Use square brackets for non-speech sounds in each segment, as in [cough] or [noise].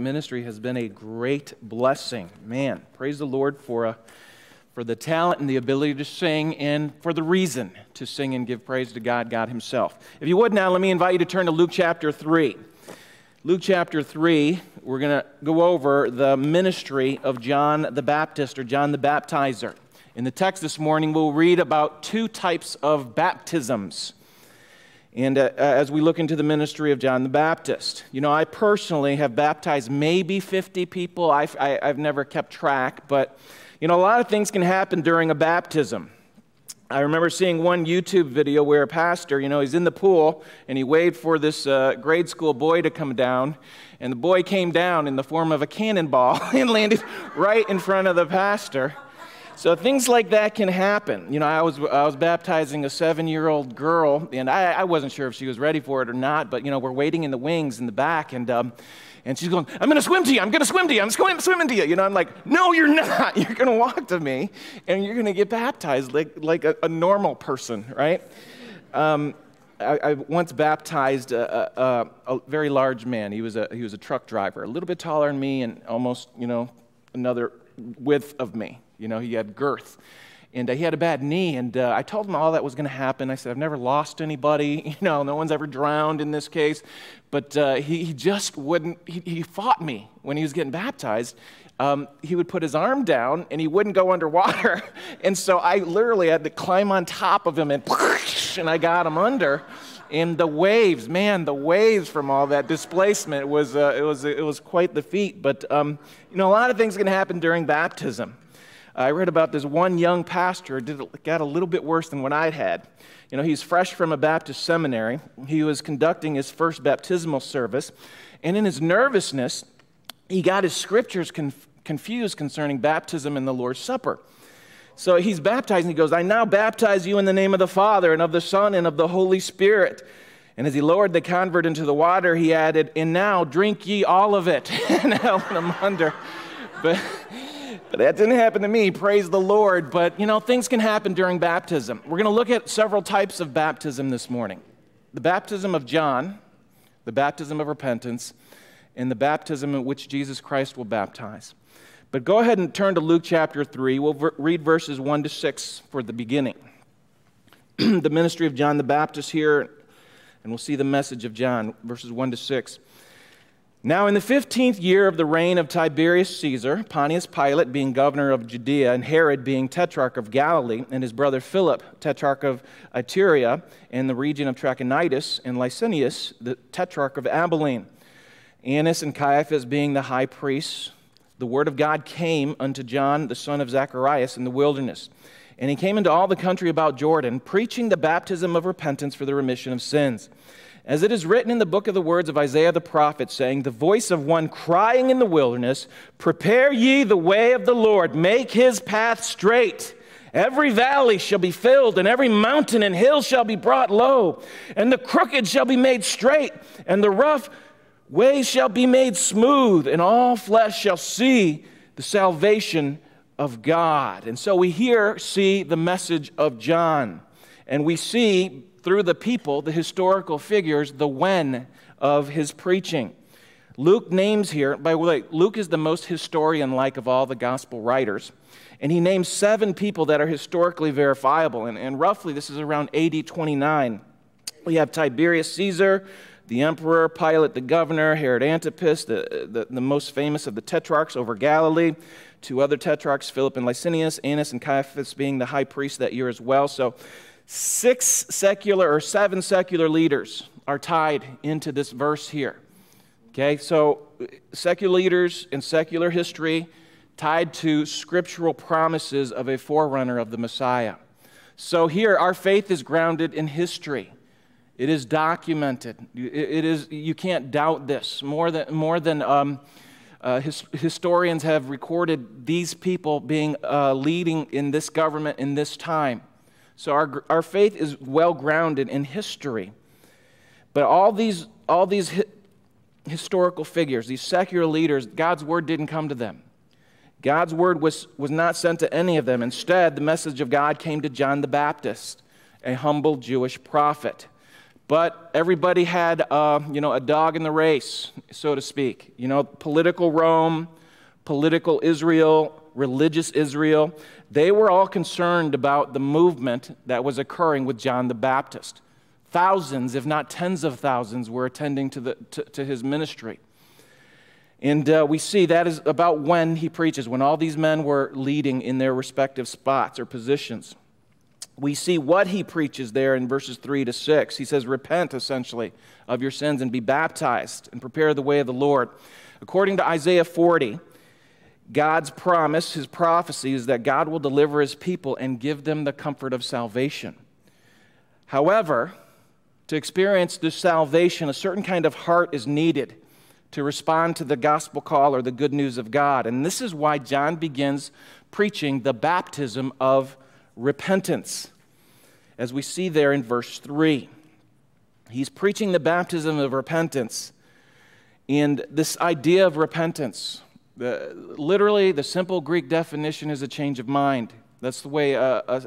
ministry has been a great blessing. Man, praise the Lord for, uh, for the talent and the ability to sing and for the reason to sing and give praise to God, God Himself. If you would now, let me invite you to turn to Luke chapter 3. Luke chapter 3, we're going to go over the ministry of John the Baptist or John the Baptizer. In the text this morning, we'll read about two types of baptisms. And uh, uh, as we look into the ministry of John the Baptist, you know, I personally have baptized maybe 50 people. I've, I, have never kept track, but, you know, a lot of things can happen during a baptism. I remember seeing one YouTube video where a pastor, you know, he's in the pool and he waited for this uh, grade school boy to come down. And the boy came down in the form of a cannonball [laughs] and landed right in front of the pastor. So things like that can happen. You know, I was, I was baptizing a seven year old girl, and I, I wasn't sure if she was ready for it or not, but, you know, we're waiting in the wings in the back, and, um, and she's going, I'm going to swim to you. I'm going to swim to you. I'm swim, swimming to you. You know, I'm like, no, you're not. [laughs] You're going to walk to me and you're going to get baptized like, like a, a normal person, right? Um, I, I, once baptized a, a, a, very large man. He was, a, he was a truck driver, a little bit taller than me and almost, you know, another width of me. You know, he had girth and uh, he had a bad knee. And uh, I told him all that was going to happen. I said, I've never lost anybody. [laughs] You know, no one's ever drowned in this case. But uh, he, he, just wouldn't, he, he, fought me when he was getting baptized. Um, he would put his arm down and he wouldn't go underwater. [laughs] and so I literally had to climb on top of him and, [laughs] and I got him under. And the waves, man, the waves from all that displacement was, uh, it, was, it was quite the feat. But, um, you know, a lot of things can happen during baptism. I read about this one young pastor who got a little bit worse than what I'd had. You know, he's fresh from a Baptist seminary. He was conducting his first baptismal service, and in his nervousness, he got his scriptures conf- confused concerning baptism and the Lord's Supper. So he's baptized, and he goes, I now baptize you in the name of the Father, and of the Son, and of the Holy Spirit. And as he lowered the convert into the water, he added, And now drink ye all of it. [laughs] and held him under. But but that didn't happen to me, praise the Lord. But you know, things can happen during baptism. We're going to look at several types of baptism this morning the baptism of John, the baptism of repentance, and the baptism in which Jesus Christ will baptize. But go ahead and turn to Luke chapter 3. We'll read verses 1 to 6 for the beginning. [clears throat] the ministry of John the Baptist here, and we'll see the message of John, verses 1 to 6. Now, in the 15th year of the reign of Tiberius Caesar, Pontius Pilate being governor of Judea, and Herod being tetrarch of Galilee, and his brother Philip, tetrarch of Iturea, and the region of Trachonitis, and Lysanias, the tetrarch of Abilene, Annas and Caiaphas being the high priests, the word of God came unto John, the son of Zacharias, in the wilderness. And he came into all the country about Jordan, preaching the baptism of repentance for the remission of sins. As it is written in the book of the words of Isaiah the prophet, saying, The voice of one crying in the wilderness, Prepare ye the way of the Lord, make his path straight. Every valley shall be filled, and every mountain and hill shall be brought low, and the crooked shall be made straight, and the rough ways shall be made smooth, and all flesh shall see the salvation of God. And so we here see the message of John, and we see through the people, the historical figures, the when of his preaching. Luke names here, by the way, Luke is the most historian like of all the gospel writers. And he names seven people that are historically verifiable. And, and roughly, this is around AD 29. We have Tiberius Caesar, the emperor, Pilate the governor, Herod Antipas, the, the, the, most famous of the tetrarchs over Galilee, two other tetrarchs, Philip and Lysanias, Annas and Caiaphas being the high priest that year as well. So Six secular or seven secular leaders are tied into this verse here. Okay, so secular leaders in secular history tied to scriptural promises of a forerunner of the Messiah. So here, our faith is grounded in history. It is documented. It is, you can't doubt this. More than, more than um, uh, his, historians have recorded these people being uh, leading in this government in this time. So our, our faith is well grounded in history. But all these, all these hi- historical figures, these secular leaders, God's word didn't come to them. God's word was, was not sent to any of them. Instead, the message of God came to John the Baptist, a humble Jewish prophet. but everybody had, uh, you know, a dog in the race, so to speak. You know, political Rome, political Israel, religious Israel, they were all concerned about the movement that was occurring with John the Baptist. Thousands, if not tens of thousands, were attending to, the, to, to his ministry. And uh, we see that is about when he preaches, when all these men were leading in their respective spots or positions. We see what he preaches there in verses 3 to 6. He says, Repent, essentially, of your sins and be baptized and prepare the way of the Lord. According to Isaiah 40, God's promise, his prophecy, is that God will deliver his people and give them the comfort of salvation. However, to experience this salvation, a certain kind of heart is needed to respond to the gospel call or the good news of God. And this is why John begins preaching the baptism of repentance, as we see there in verse 3. He's preaching the baptism of repentance. And this idea of repentance, the, literally, the simple Greek definition is a change of mind. That's the way a, a,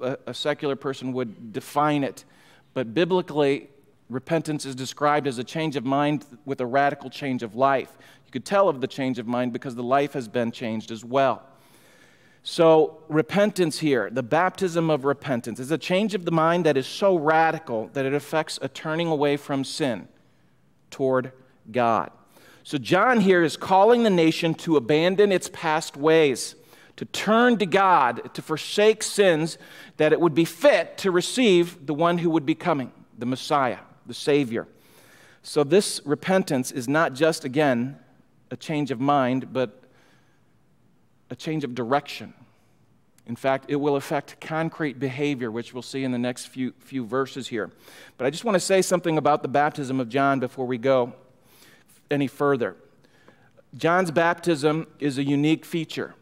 a, a secular person would define it. But biblically, Repentance is described as a change of mind with a radical change of life. You could tell of the change of mind because the life has been changed as well. So, repentance here, the baptism of repentance, is a change of the mind that is so radical that it affects a turning away from sin toward God. So, John here is calling the nation to abandon its past ways, to turn to God, to forsake sins, that it would be fit to receive the one who would be coming, the Messiah the Savior. So, this repentance is not just, again, a change of mind, but a change of direction. In fact, it will affect concrete behavior, which we'll see in the next few, few verses here. But I just want to say something about the baptism of John before we go any further. John's baptism is a unique feature.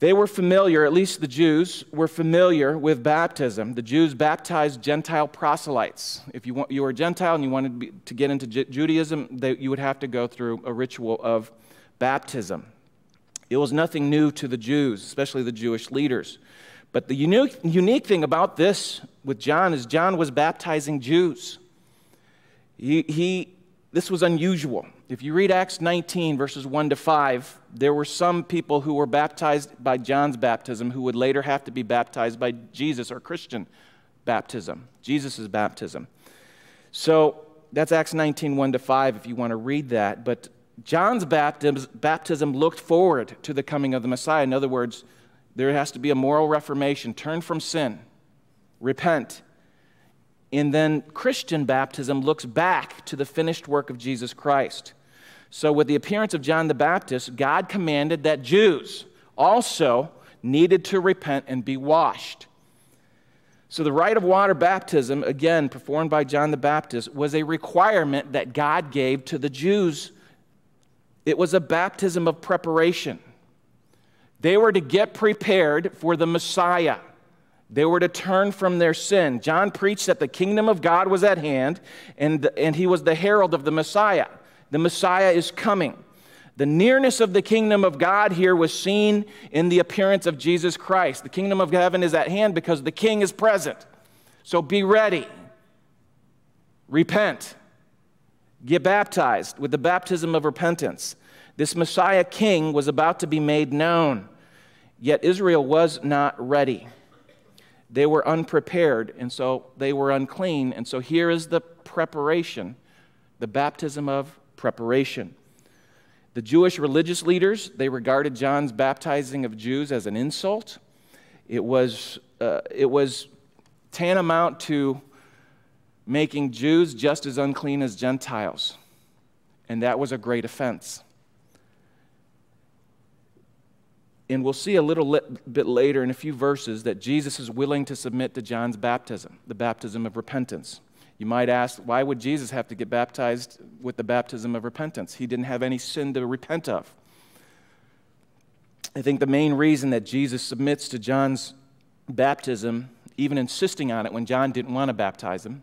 They were familiar, at least the Jews were familiar with baptism. The Jews baptized Gentile proselytes. If you, want, you were a Gentile and you wanted to, be, to get into Judaism, they, you would have to go through a ritual of baptism. It was nothing new to the Jews, especially the Jewish leaders. But the unique, unique thing about this with John is John was baptizing Jews. He, he, this was unusual. If you read Acts 19, verses 1 to 5, there were some people who were baptized by John's baptism who would later have to be baptized by Jesus or Christian baptism, Jesus' baptism. So that's Acts 19, 1 to 5, if you want to read that. But John's baptism looked forward to the coming of the Messiah. In other words, there has to be a moral reformation, turn from sin, repent. And then Christian baptism looks back to the finished work of Jesus Christ. So, with the appearance of John the Baptist, God commanded that Jews also needed to repent and be washed. So, the rite of water baptism, again performed by John the Baptist, was a requirement that God gave to the Jews. It was a baptism of preparation. They were to get prepared for the Messiah. They were to turn from their sin. John preached that the kingdom of God was at hand, and, and he was the herald of the Messiah. The Messiah is coming. The nearness of the kingdom of God here was seen in the appearance of Jesus Christ. The kingdom of heaven is at hand because the king is present. So be ready. Repent. Get baptized with the baptism of repentance. This Messiah king was about to be made known, yet Israel was not ready. They were unprepared, and so they were unclean. And so here is the preparation, the baptism of preparation. The Jewish religious leaders, they regarded John's baptizing of Jews as an insult. It was, uh, it was tantamount to making Jews just as unclean as Gentiles. And that was a great offense. And we'll see a little bit later in a few verses that Jesus is willing to submit to John's baptism, the baptism of repentance. You might ask, why would Jesus have to get baptized with the baptism of repentance? He didn't have any sin to repent of. I think the main reason that Jesus submits to John's baptism, even insisting on it when John didn't want to baptize him,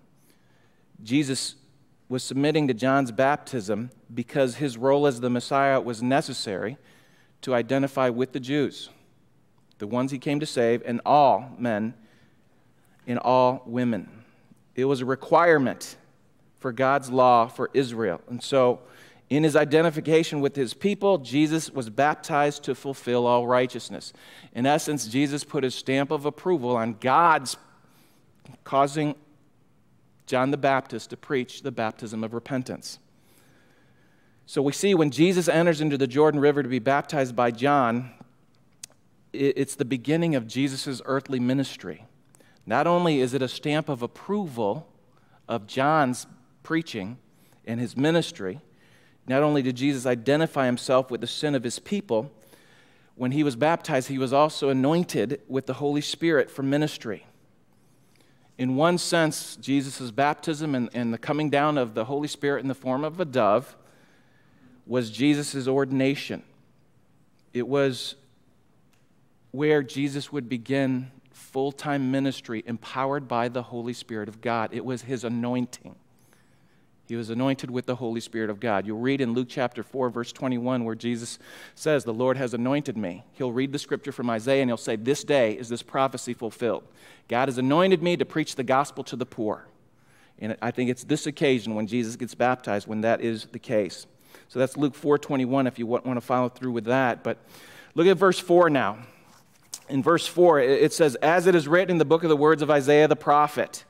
Jesus was submitting to John's baptism because his role as the Messiah was necessary to identify with the Jews, the ones he came to save, and all men and all women. It was a requirement for God's law for Israel. And so, in his identification with his people, Jesus was baptized to fulfill all righteousness. In essence, Jesus put his stamp of approval on God's causing John the Baptist to preach the baptism of repentance. So we see when Jesus enters into the Jordan River to be baptized by John, it's the beginning of Jesus' earthly ministry. Not only is it a stamp of approval of John's preaching and his ministry, not only did Jesus identify himself with the sin of his people, when he was baptized, he was also anointed with the Holy Spirit for ministry. In one sense, Jesus' baptism and, and the coming down of the Holy Spirit in the form of a dove was Jesus' ordination. It was where Jesus would begin full time ministry empowered by the Holy Spirit of God. It was his anointing. He was anointed with the Holy Spirit of God. You'll read in Luke chapter 4, verse 21, where Jesus says, The Lord has anointed me. He'll read the scripture from Isaiah and he'll say, This day is this prophecy fulfilled. God has anointed me to preach the gospel to the poor. And I think it's this occasion when Jesus gets baptized when that is the case. So that's Luke 4:21 if you want to follow through with that. But look at verse 4 now. In verse 4, it says, As it is written in the book of the words of Isaiah the prophet.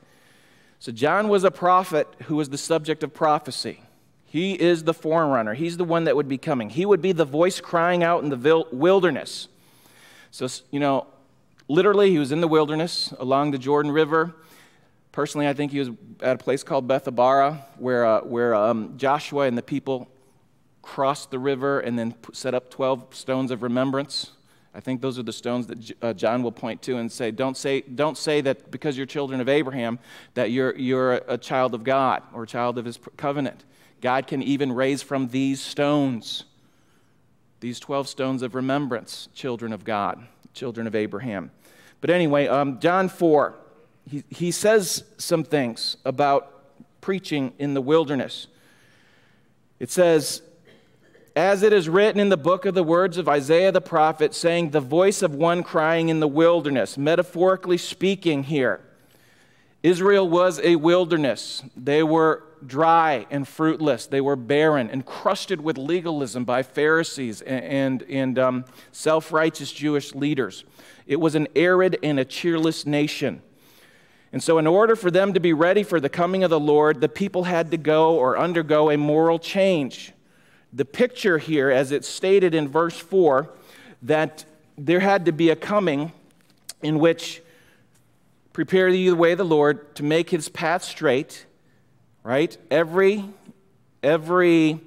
So John was a prophet who was the subject of prophecy. He is the forerunner. He's the one that would be coming. He would be the voice crying out in the wilderness. So, you know, literally, he was in the wilderness along the Jordan River. Personally, I think he was at a place called Bethabara, where, uh, where um, Joshua and the people crossed the river and then set up 12 stones of remembrance. I think those are the stones that uh, John will point to and say, don't say, don't say that because you're children of Abraham that you're, you're a child of God or a child of his covenant. God can even raise from these stones, these 12 stones of remembrance, children of God, children of Abraham. But anyway, um, John 4, he, he says some things about preaching in the wilderness. It says, as it is written in the book of the words of Isaiah the prophet, saying, The voice of one crying in the wilderness, metaphorically speaking here. Israel was a wilderness. They were dry and fruitless. They were barren, encrusted with legalism by Pharisees and, and, and um, self righteous Jewish leaders. It was an arid and a cheerless nation. And so, in order for them to be ready for the coming of the Lord, the people had to go or undergo a moral change the picture here, as it's stated in verse 4, that there had to be a coming in which prepare ye the way of the Lord to make his path straight, right? Every, every,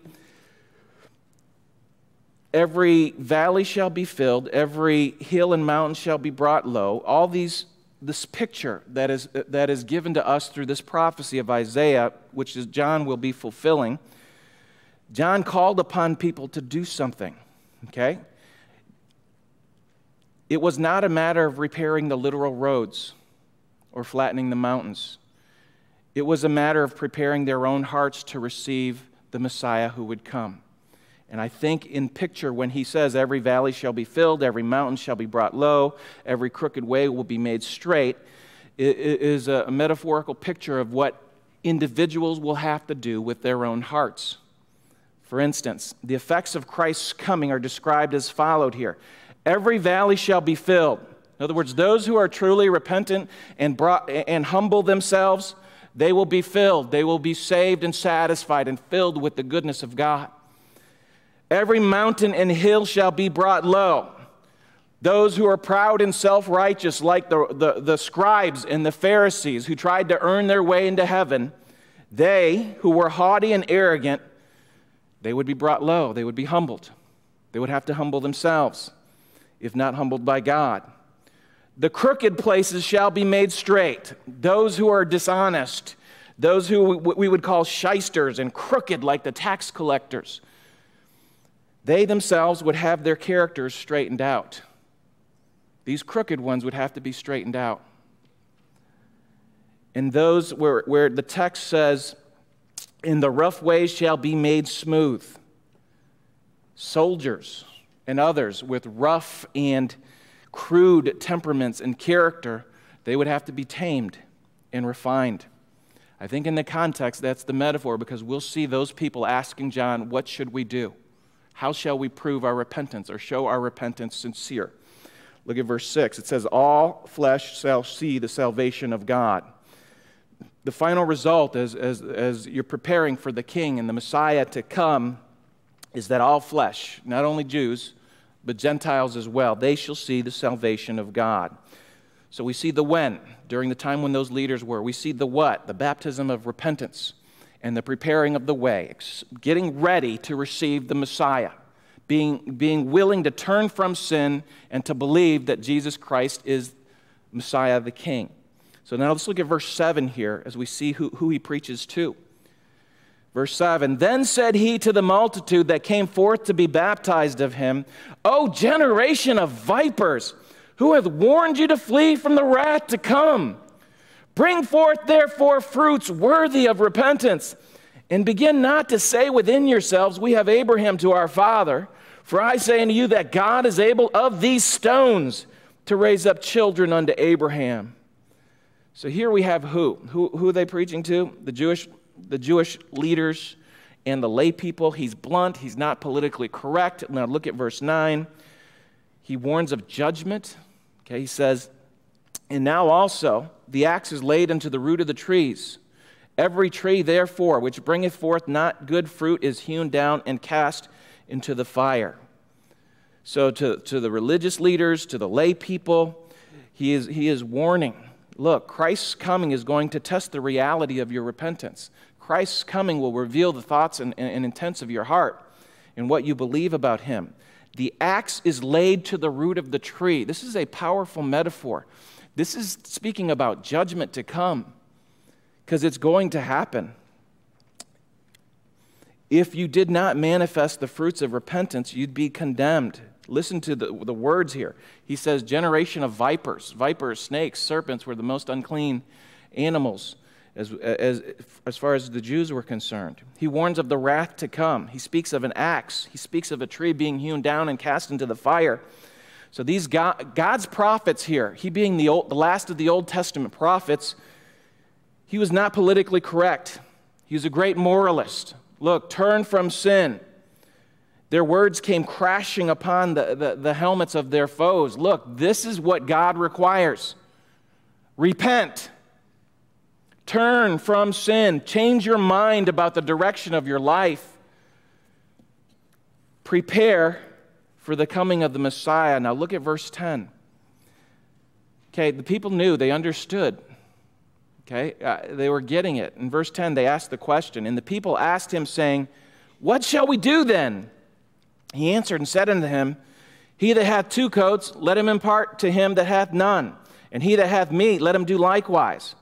every valley shall be filled, every hill and mountain shall be brought low. All these, this picture that is, that is given to us through this prophecy of Isaiah, which is John will be fulfilling John called upon people to do something, okay? It was not a matter of repairing the literal roads or flattening the mountains. It was a matter of preparing their own hearts to receive the Messiah who would come. And I think in picture, when he says, Every valley shall be filled, every mountain shall be brought low, every crooked way will be made straight, it is a metaphorical picture of what individuals will have to do with their own hearts. For instance, the effects of Christ's coming are described as followed here Every valley shall be filled. In other words, those who are truly repentant and, brought, and humble themselves, they will be filled. They will be saved and satisfied and filled with the goodness of God. Every mountain and hill shall be brought low. Those who are proud and self righteous, like the, the, the, scribes and the Pharisees who tried to earn their way into heaven, they who were haughty and arrogant they would be brought low, they would be humbled. They would have to humble themselves, if not humbled by God. The crooked places shall be made straight. Those who are dishonest, those who we would call shysters and crooked like the tax collectors, they themselves would have their characters straightened out. These crooked ones would have to be straightened out. And those where, where the text says, and the rough ways shall be made smooth. Soldiers and others with rough and crude temperaments and character, they would have to be tamed and refined. I think in the context, that's the metaphor because we'll see those people asking John, What should we do? How shall we prove our repentance or show our repentance sincere? Look at verse 6. It says, All flesh shall see the salvation of God. The final result, as, as, as you're preparing for the king and the Messiah to come, is that all flesh, not only Jews, but Gentiles as well, they shall see the salvation of God. So we see the when during the time when those leaders were. We see the what, the baptism of repentance and the preparing of the way, getting ready to receive the Messiah, being, being willing to turn from sin and to believe that Jesus Christ is Messiah the King. So now let's look at verse 7 here as we see who, who he preaches to. Verse 7 Then said he to the multitude that came forth to be baptized of him, O generation of vipers! who hath warned you to flee from the wrath to come. Bring forth, therefore, fruits worthy of repentance, and begin not to say within yourselves, We have Abraham to our father. For I say unto you that God is able of these stones to raise up children unto Abraham. So here we have who? Who, who are they preaching to? The Jewish, the Jewish leaders and the lay people. He's blunt, he's not politically correct. Now look at verse 9. He warns of judgment. Okay, he says, And now also the axe is laid unto the root of the trees. Every tree, therefore, which bringeth forth not good fruit is hewn down and cast into the fire. So, to, to the religious leaders, to the lay people, he is, he is warning look, Christ's coming is going to test the reality of your repentance. Christ's coming will reveal the thoughts and, and intents of your heart and what you believe about him. The axe is laid to the root of the tree. This is a powerful metaphor. This is speaking about judgment to come because it's going to happen. If you did not manifest the fruits of repentance, you'd be condemned. Listen to the, the words here. He says, Generation of vipers. Vipers, snakes, serpents were the most unclean animals as, as, as far as the Jews were concerned. He warns of the wrath to come. He speaks of an axe. He speaks of a tree being hewn down and cast into the fire. So these God, God's prophets here, he being the, old, the last of the Old Testament prophets, he was not politically correct. He was a great moralist. Look, turn from sin. Their words came crashing upon the, the, the helmets of their foes. Look, this is what God requires repent. Turn from sin. Change your mind about the direction of your life. Prepare for the coming of the Messiah. Now look at verse 10. Okay, the people knew, they understood. Okay, uh, they were getting it. In verse 10, they asked the question, and the people asked him, saying, What shall we do then? He answered and said unto him, He that hath two coats, let him impart to him that hath none. And he that hath meat, let him do likewise.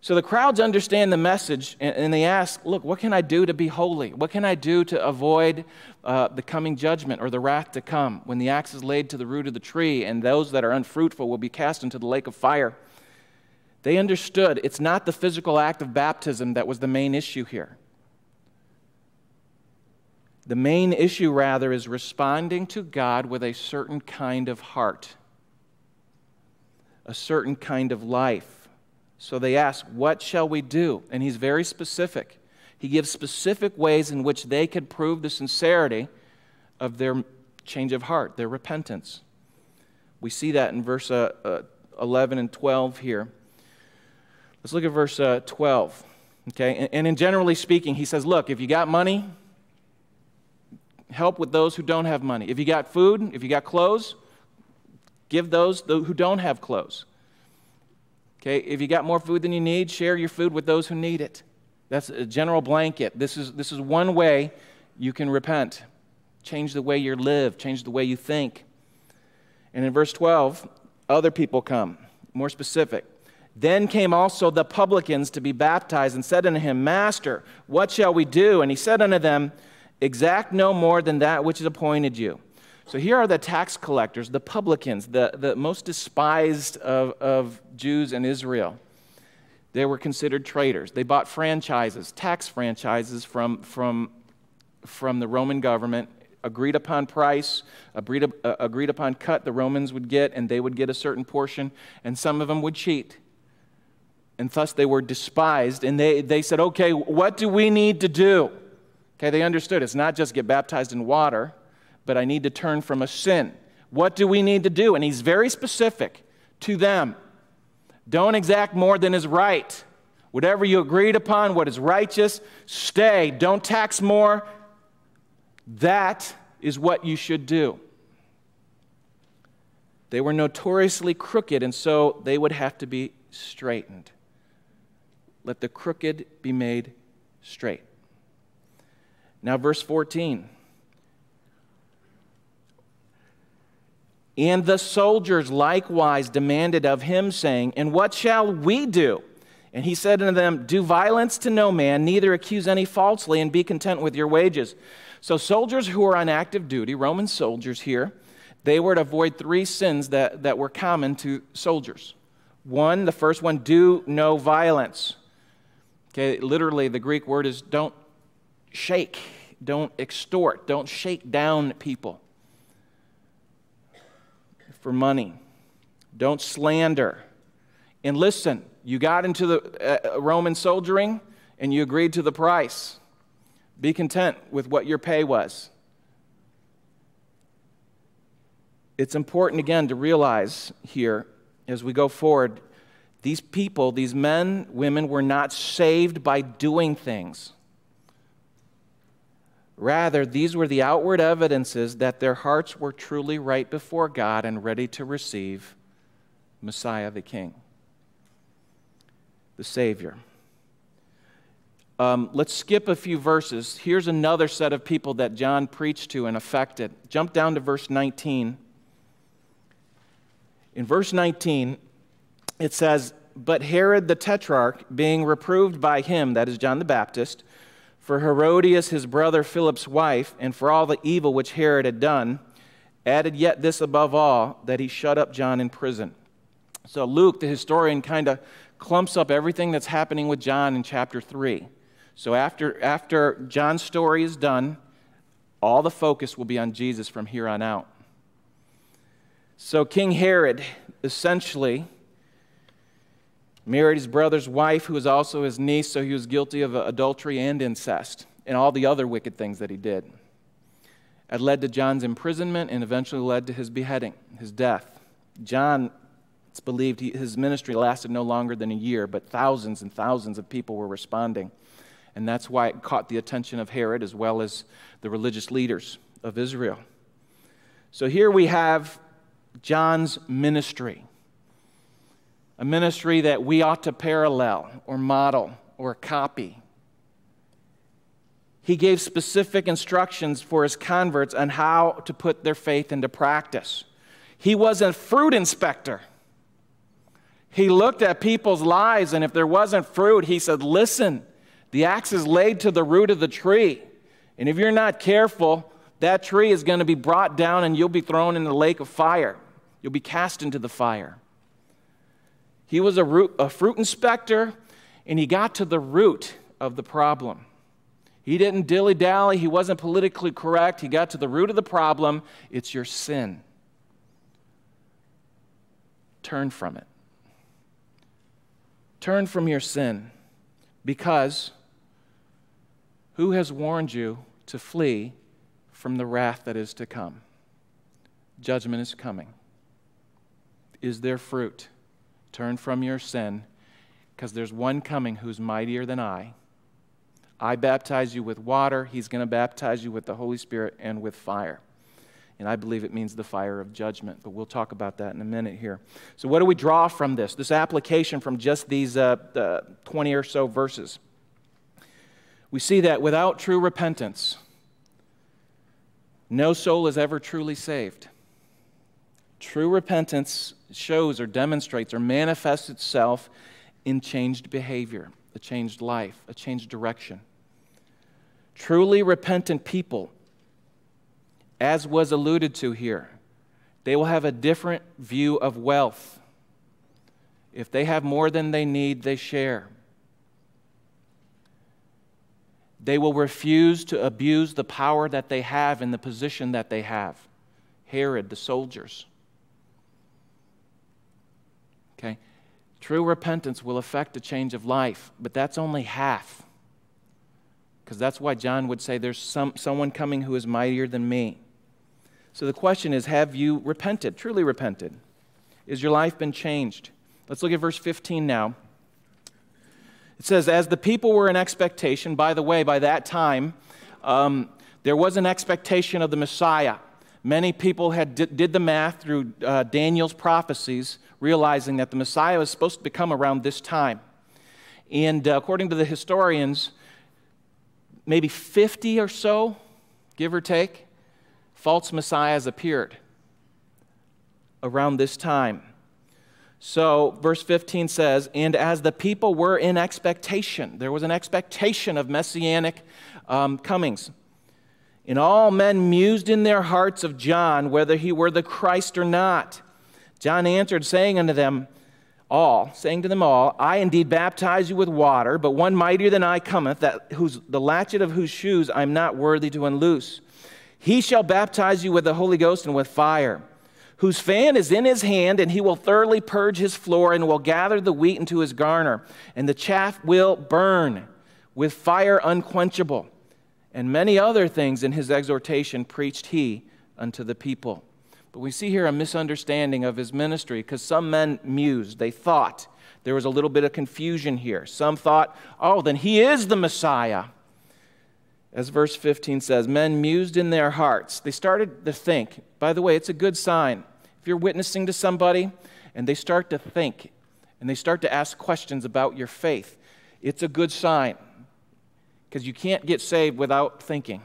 So the crowds understand the message and, they ask, Look, what can I do to be holy? What can I do to avoid uh, the coming judgment or the wrath to come when the axe is laid to the root of the tree and those that are unfruitful will be cast into the lake of fire? They understood it's not the physical act of baptism that was the main issue here. The main issue, rather, is responding to God with a certain kind of heart, a certain kind of life. So they ask, What shall we do? And he's very specific. He gives specific ways in which they could prove the sincerity of their change of heart, their repentance. We see that in verse uh, uh, 11 and 12 here. Let's look at verse uh, 12. Okay, and, and in generally speaking, he says, Look, if you got money, help with those who don't have money. If you got food, if you got clothes, give those who don't have clothes. Okay, if you got more food than you need, share your food with those who need it. That's a general blanket. This is, this is one way you can repent. Change the way you live, change the way you think. And in verse 12, other people come, more specific. Then came also the publicans to be baptized and said unto him, Master, what shall we do? And he said unto them, Exact no more than that which is appointed you. So here are the tax collectors, the publicans, the, the most despised of, of Jews in Israel. They were considered traitors. They bought franchises, tax franchises from, from, from the Roman government, agreed upon price, agreed, uh, agreed upon cut the Romans would get, and they would get a certain portion, and some of them would cheat. and thus they were despised. And they, they said, okay, what do we need to do? Okay, they understood it's not just get baptized in water, but I need to turn from a sin. What do we need to do? And he's very specific to them. Don't exact more than is right. Whatever you agreed upon, what is righteous, stay. Don't tax more. That is what you should do. They were notoriously crooked, and so they would have to be straightened. Let the crooked be made straight. Now, verse 14. And the soldiers likewise demanded of him, saying, And what shall we do? And he said unto them, Do violence to no man, neither accuse any falsely, and be content with your wages. So, soldiers who are on active duty, Roman soldiers here, they were to avoid three sins that, that were common to soldiers. One, the first one, do no violence. Okay, literally, the Greek word is don't shake, don't extort, don't shake down people for money. Don't slander. And listen, you got into the uh, Roman soldiering and you agreed to the price. Be content with what your pay was. It's important, again, to realize here as we go forward these people, these men, women, were not saved by doing things. Rather, these were the outward evidences that their hearts were truly right before God and ready to receive Messiah the King, the Savior. Um, let's skip a few verses. Here's another set of people that John preached to and affected. Jump down to verse 19. In verse 19, it says, But Herod the Tetrarch, being reproved by him, that is John the Baptist, for Herodias his brother Philip's wife, and for all the evil which Herod had done, added yet this above all, that he shut up John in prison. So Luke, the historian, kind of clumps up everything that's happening with John in chapter 3. So after, after John's story is done, all the focus will be on Jesus from here on out. So King Herod essentially married his brother's wife, who was also his niece, so he was guilty of adultery and incest and all the other wicked things that he did. It led to John's imprisonment and eventually led to his beheading, his death. John, it's believed he, his ministry lasted no longer than a year, but thousands and thousands of people were responding. And that's why it caught the attention of Herod as well as the religious leaders of Israel. So here we have John's ministry, a ministry that we ought to parallel or model or copy. He gave specific instructions for his converts on how to put their faith into practice. He was a fruit inspector. He looked at people's lives, and if there wasn't fruit, he said, Listen, the axe is laid to the root of the tree. And if you're not careful, that tree is going to be brought down and you'll be thrown in the lake of fire. You'll be cast into the fire. He was a, root, a fruit inspector, and he got to the root of the problem. He didn't dilly dally, he wasn't politically correct. He got to the root of the problem it's your sin. Turn from it. Turn from your sin because who has warned you to flee from the wrath that is to come? Judgment is coming. Is there fruit? Turn from your sin, because there's one coming who's mightier than I. I baptize you with water, he's going to baptize you with the Holy Spirit and with fire. And I believe it means the fire of judgment, but we'll talk about that in a minute here. So, what do we draw from this? This application from just these uh, uh, 20 or so verses we see that without true repentance, no soul is ever truly saved. True repentance shows or demonstrates or manifests itself in changed behavior, a changed life, a changed direction. Truly repentant people, as was alluded to here, they will have a different view of wealth. If they have more than they need, they share. They will refuse to abuse the power that they have and the position that they have. Herod, the soldiers. Okay? True repentance will affect a change of life, but that's only half. Because that's why John would say, There's some, someone coming who is mightier than me. So the question is Have you repented, truly repented? Is your life been changed? Let's look at verse 15 now. It says, As the people were in expectation, by the way, by that time, um, there was an expectation of the Messiah. Many people had did, did the math through uh, Daniel's prophecies, realizing that the Messiah was supposed to become around this time. And uh, according to the historians, maybe 50 or so, give or take, false messiahs appeared around this time. So, verse 15 says, And as the people were in expectation, there was an expectation of messianic um, comings. And all men mused in their hearts of John whether he were the Christ or not. John answered, saying unto them all, saying to them all, I indeed baptize you with water, but one mightier than I cometh, that whose, the latchet of whose shoes I am not worthy to unloose. He shall baptize you with the Holy Ghost and with fire, whose fan is in his hand, and he will thoroughly purge his floor, and will gather the wheat into his garner, and the chaff will burn with fire unquenchable and many other things in his exhortation preached he unto the people. But we see here a misunderstanding of his ministry because some men mused, they thought. There was a little bit of confusion here. Some thought, oh, then he is the Messiah. As verse 15 says, men mused in their hearts. They started to think. By the way, it's a good sign. If you're witnessing to somebody and they start to think and they start to ask questions about your faith, it's a good sign because you can't get saved without thinking.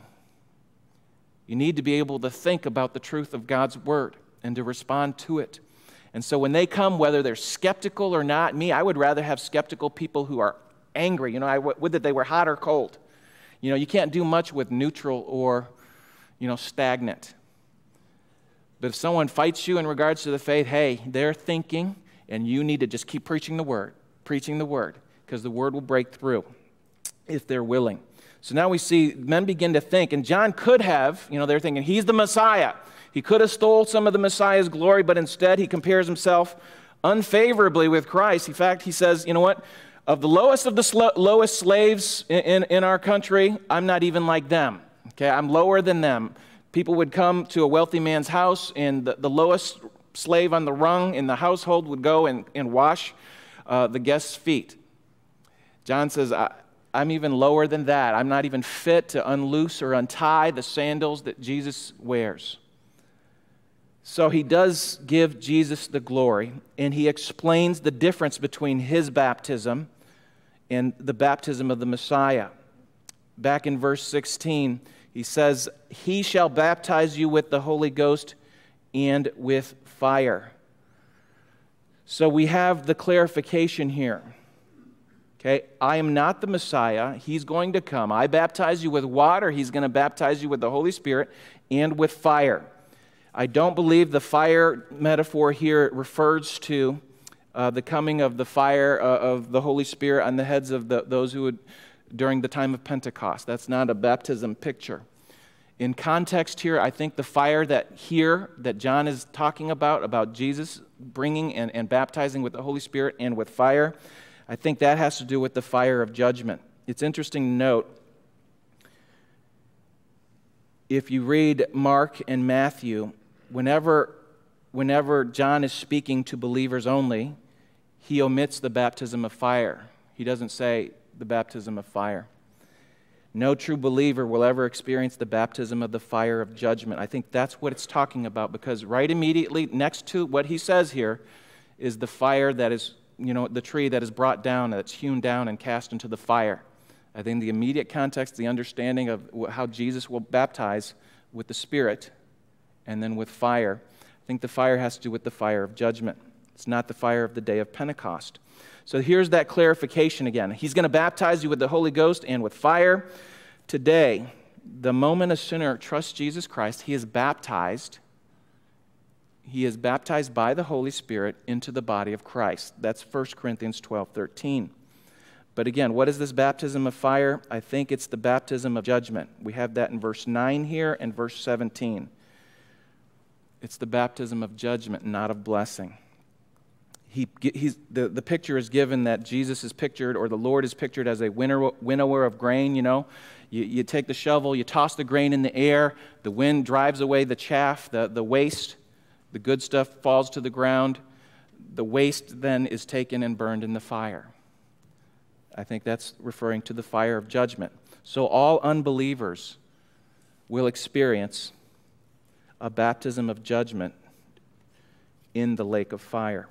You need to be able to think about the truth of God's word and to respond to it. And so when they come, whether they're skeptical or not, me, I would rather have skeptical people who are angry. You know, I would that they were hot or cold. You know, you can't do much with neutral or, you know, stagnant. But if someone fights you in regards to the faith, hey, they're thinking, and you need to just keep preaching the word, preaching the word, because the word will break through if they're willing. So now we see men begin to think, and John could have, you know, they're thinking, he's the Messiah. He could have stole some of the Messiah's glory, but instead he compares himself unfavorably with Christ. In fact, he says, you know what? Of the lowest of the sl- lowest slaves in, in, in our country, I'm not even like them. Okay, I'm lower than them. People would come to a wealthy man's house, and the, the lowest slave on the rung in the household would go and, and wash uh, the guest's feet. John says, I'm even lower than that. I'm not even fit to unloose or untie the sandals that Jesus wears. So he does give Jesus the glory, and he explains the difference between his baptism and the baptism of the Messiah. Back in verse 16, he says, He shall baptize you with the Holy Ghost and with fire. So we have the clarification here. Okay, I am not the Messiah. He's going to come. I baptize you with water. He's going to baptize you with the Holy Spirit and with fire. I don't believe the fire metaphor here refers to uh, the coming of the fire uh, of the Holy Spirit on the heads of the, those who would during the time of Pentecost. That's not a baptism picture. In context here, I think the fire that here that John is talking about, about Jesus bringing and, and baptizing with the Holy Spirit and with fire, I think that has to do with the fire of judgment. It's interesting to note if you read Mark and Matthew, whenever, whenever John is speaking to believers only, he omits the baptism of fire. He doesn't say the baptism of fire. No true believer will ever experience the baptism of the fire of judgment. I think that's what it's talking about because right immediately next to what he says here is the fire that is you know, the tree that is brought down, that's hewn down and cast into the fire. I think the immediate context, the understanding of how Jesus will baptize with the Spirit and then with fire, I think the fire has to do with the fire of judgment. It's not the fire of the day of Pentecost. So here's that clarification again. He's going to baptize you with the Holy Ghost and with fire. Today, the moment a sinner trusts Jesus Christ, he is baptized he is baptized by the Holy Spirit into the body of Christ. That's 1 Corinthians 12 13. But again, what is this baptism of fire? I think it's the baptism of judgment. We have that in verse 9 here and verse 17. It's the baptism of judgment, not of blessing. he, he's, the, the picture is given that Jesus is pictured, or the Lord is pictured as a winnower, winnower of grain, you know. You, you take the shovel, you toss the grain in the air, the wind drives away the chaff, the, the waste, the good stuff falls to the ground. The waste then is taken and burned in the fire. I think that's referring to the fire of judgment. So all unbelievers will experience a baptism of judgment in the lake of fire.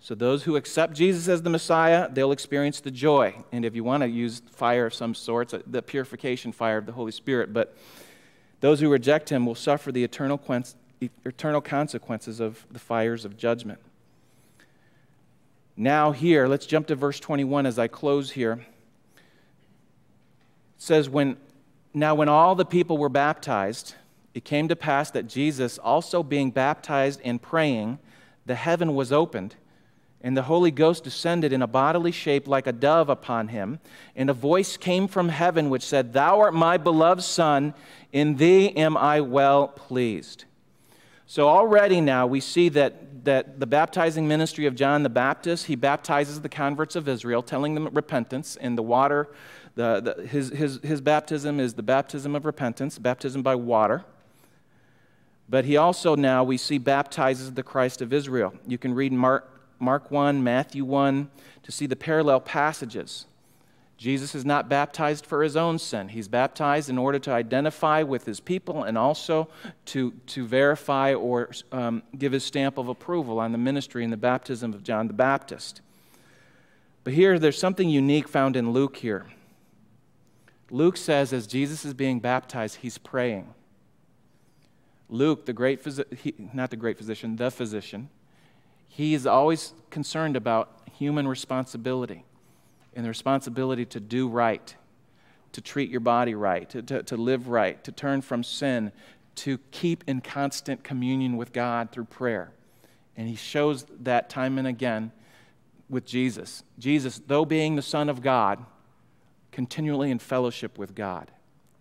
So, those who accept Jesus as the Messiah, they'll experience the joy. And if you want to use fire of some sorts, uh, the purification fire of the Holy Spirit. But those who reject him will suffer the eternal, eternal consequences of the fires of judgment. Now, here, let's jump to verse 21 as I close here. It says, when, Now, when all the people were baptized, it came to pass that Jesus, also being baptized and praying, the heaven was opened and the Holy Ghost descended in a bodily shape like a dove upon him. And a voice came from heaven which said, Thou art my beloved Son, in thee am I well pleased. So already now we see that, that the baptizing ministry of John the Baptist, he baptizes the converts of Israel, telling them repentance in the water. The, the, his, his, his baptism is the baptism of repentance, baptism by water. But he also now, we see, baptizes the Christ of Israel. You can read Mark, Mark 1, Matthew 1, to see the parallel passages. Jesus is not baptized for his own sin. He's baptized in order to identify with his people and also to, to verify or um, give his stamp of approval on the ministry and the baptism of John the Baptist. But here, there's something unique found in Luke here. Luke says, as Jesus is being baptized, he's praying. Luke, the great physician, not the great physician, the physician, he is always concerned about human responsibility and the responsibility to do right, to treat your body right, to, to, to live right, to turn from sin, to keep in constant communion with God through prayer. And he shows that time and again with Jesus. Jesus, though being the Son of God, continually in fellowship with God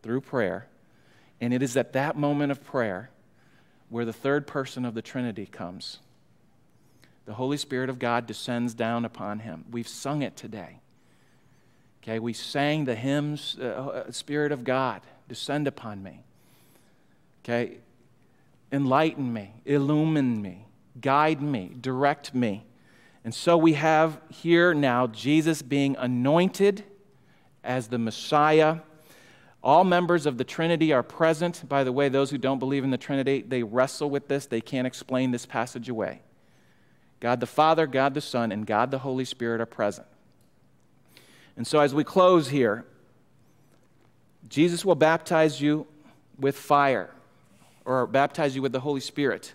through prayer. And it is at that moment of prayer where the third person of the Trinity comes the Holy Spirit of God descends down upon him. We've sung it today. Okay, we sang the hymns, uh, uh, Spirit of God, descend upon me. Okay, enlighten me, illumine me, guide me, direct me. And so we have here now Jesus being anointed as the Messiah. All members of the Trinity are present. By the way, those who don't believe in the Trinity, they wrestle with this. They can't explain this passage away. God the Father, God the Son, and God the Holy Spirit are present. And so, as we close here, Jesus will baptize you with fire, or baptize you with the Holy Spirit,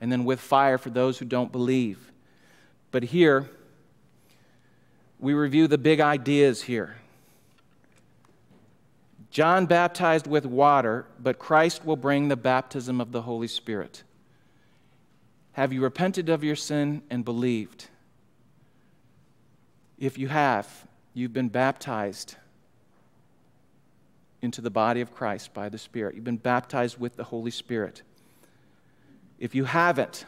and then with fire for those who don't believe. But here, we review the big ideas here. John baptized with water, but Christ will bring the baptism of the Holy Spirit. Have you repented of your sin and believed? If you have, you've been baptized into the body of Christ by the Spirit. You've been baptized with the Holy Spirit. If you haven't,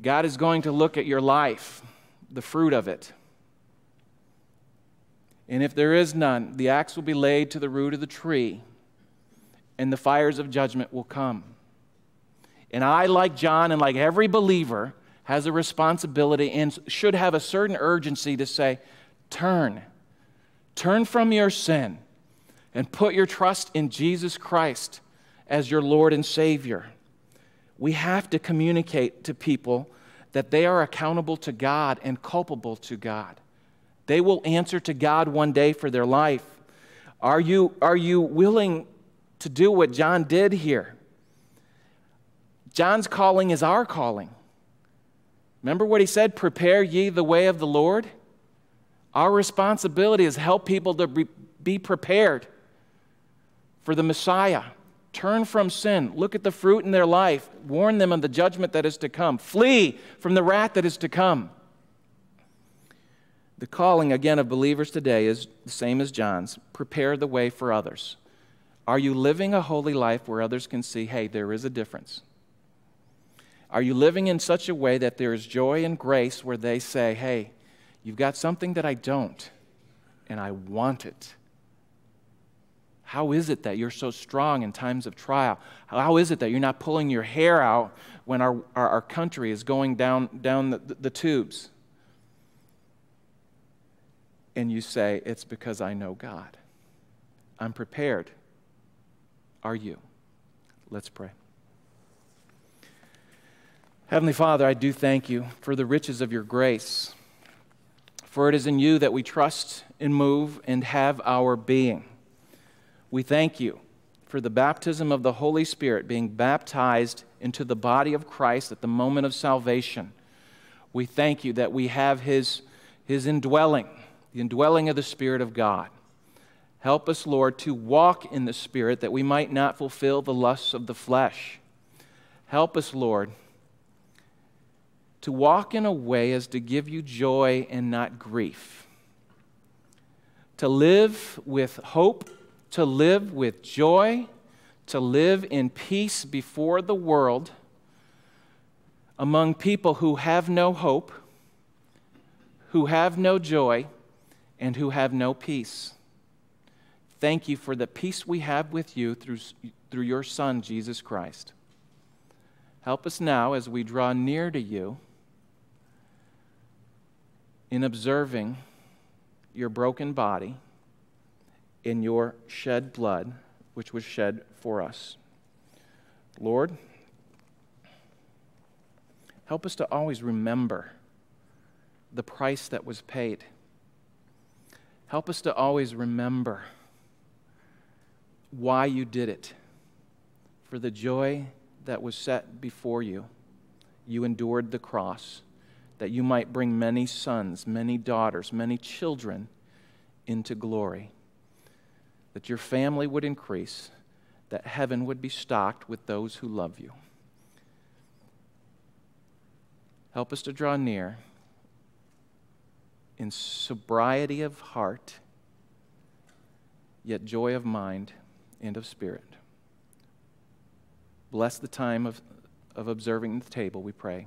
God is going to look at your life, the fruit of it. And if there is none, the axe will be laid to the root of the tree, and the fires of judgment will come. And I, like John and like every believer, has a responsibility and should have a certain urgency to say, Turn. Turn from your sin and put your trust in Jesus Christ as your Lord and Savior. We have to communicate to people that they are accountable to God and culpable to God. They will answer to God one day for their life. Are you, are you willing to do what John did here? John's calling is our calling. Remember what he said? Prepare ye the way of the Lord. Our responsibility is help people to be prepared for the Messiah. Turn from sin. Look at the fruit in their life. Warn them of the judgment that is to come. Flee from the wrath that is to come. The calling, again, of believers today is the same as John's prepare the way for others. Are you living a holy life where others can see, hey, there is a difference? Are you living in such a way that there is joy and grace where they say, hey, you've got something that I don't, and I want it? How is it that you're so strong in times of trial? How is it that you're not pulling your hair out when our, our, our country is going down, down the, the, the tubes? And you say, It's because I know God. I'm prepared. Are you? Let's pray. Heavenly Father, I do thank you for the riches of your grace. For it is in you that we trust and move and have our being. We thank you for the baptism of the Holy Spirit being baptized into the body of Christ at the moment of salvation. We thank you that we have his, his indwelling, the indwelling of the Spirit of God. Help us, Lord, to walk in the Spirit that we might not fulfill the lusts of the flesh. Help us, Lord, to walk in a way as to give you joy and not grief. To live with hope, to live with joy, to live in peace before the world among people who have no hope, who have no joy, and who have no peace. Thank you for the peace we have with you through, through your Son, Jesus Christ. Help us now as we draw near to you in observing your broken body in your shed blood, which was shed for us. Lord, help us to always remember the price that was paid. Help us to always remember why you did it. For the joy that was set before you, you endured the cross that you might bring many sons, many daughters, many children into glory. That your family would increase, that heaven would be stocked with those who love you. Help us to draw near in sobriety of heart, yet joy of mind and of spirit. Bless the time of, of observing the table, we pray.